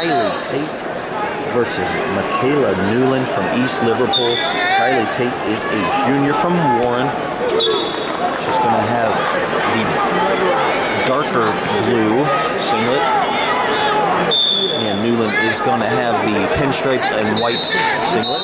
Kylee Tait versus Makaylah Newlun from East Liverpool. Kylee Tait is a junior from Warren. She's going to have the darker blue singlet. And Newlun is going to have the pinstripes and white singlet.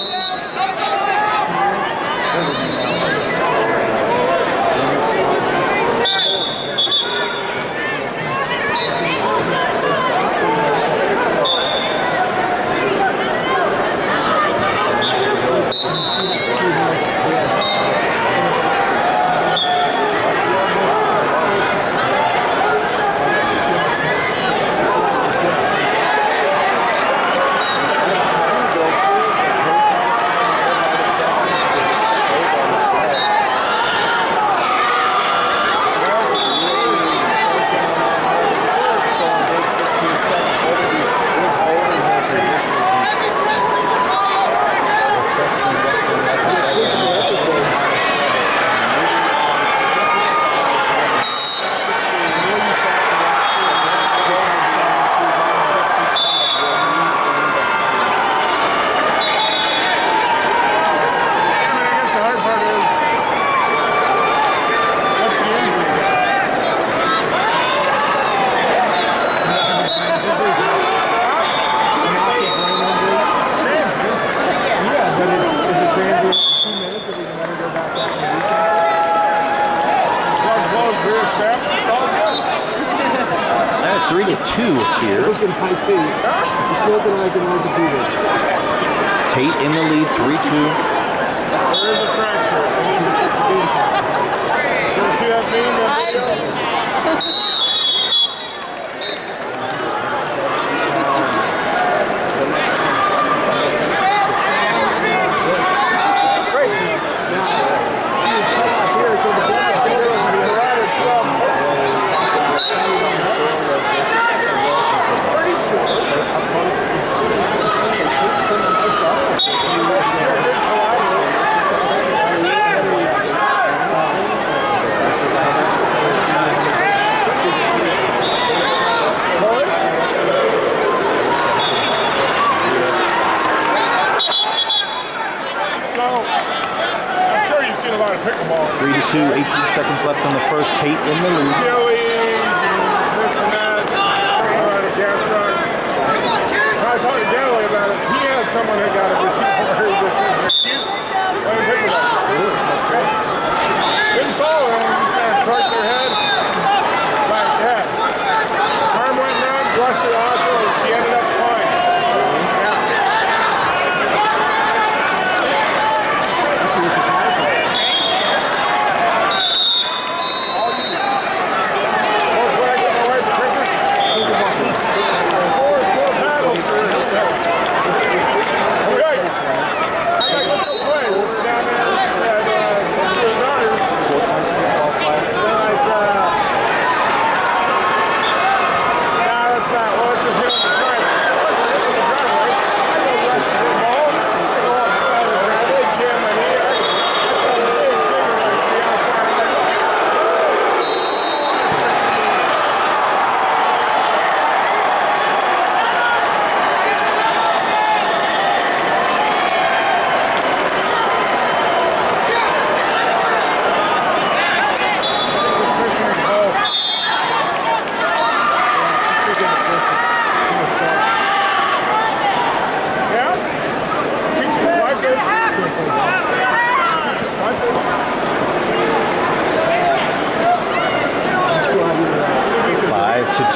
three to two here. Tait in the lead, three two. There is a fracture. Three to two, 18 seconds left on the first. Tait in the lead.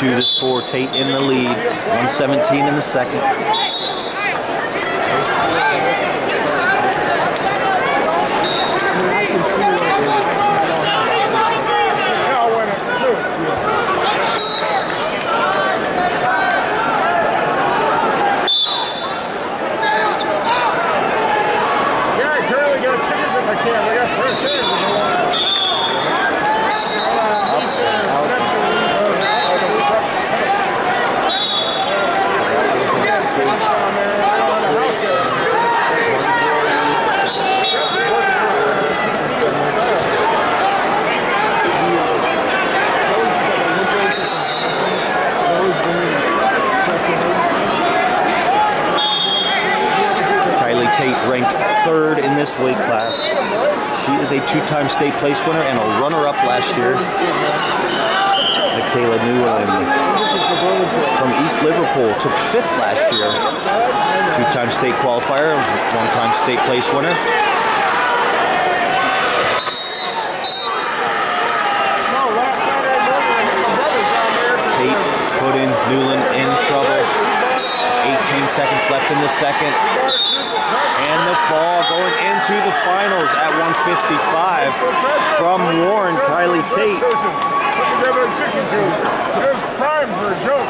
Two to four. Tait in the lead, 117 in the second. Weight class. She is a two-time state place winner and a runner-up last year. Makaylah Newlun from East Liverpool took fifth last year. Two-time state qualifier, one-time state place winner. No, last Saturday morning, my brother's down there. Tait putting Newlun in trouble. 18 seconds left in the second. And the fall going into the finals at 155 from Warren, Kylee Tait. Put together a chicken coop. It was prime for a joke.